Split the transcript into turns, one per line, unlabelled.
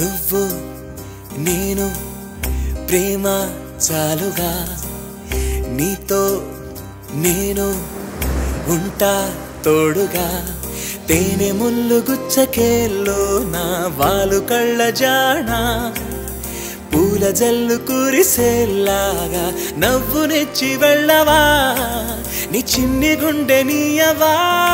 నువ్వు నేను ప్రేమ చాలుగా. నీతో నేను ఉంటా తోడుగా. తేనె ముళ్ళు గుచ్చకేల్లో నా వాలు కళ్ళ జానా. పూల జల్లు కురిసేలాగా నవ్వు నెచ్చి వెళ్ళవా. నీ చిన్ని గుండె నీయవా